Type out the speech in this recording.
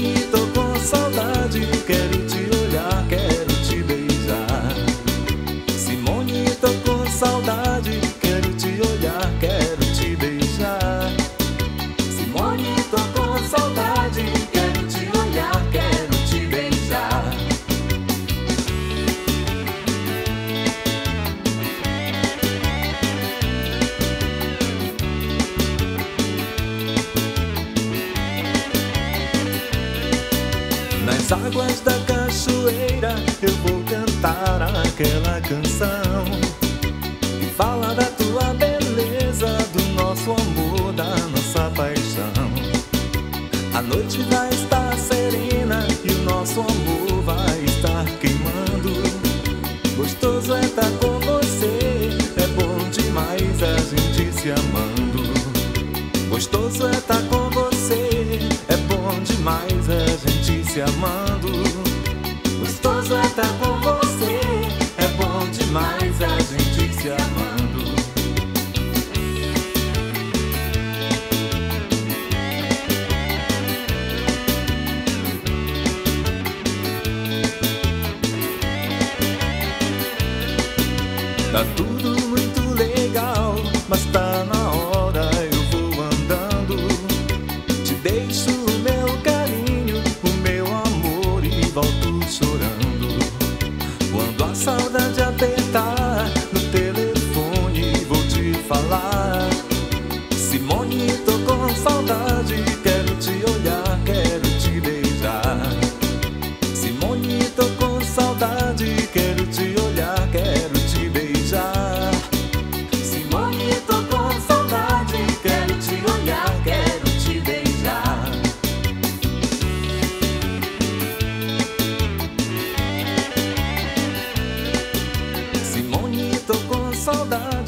que tô com saudade. Águas da cachoeira eu vou cantar aquela canção que fala da tua beleza, do nosso amor, da nossa paixão. A noite vai estar serena e o nosso amor vai estar queimando. Gostoso é estar com você, é bom demais a gente se amando. Gostoso é estar com você, é bom demais a gente se amando. Gostoso é estar com você, é bom demais a gente se amando. Tá tudo muito legal, mas tá na hora saudade.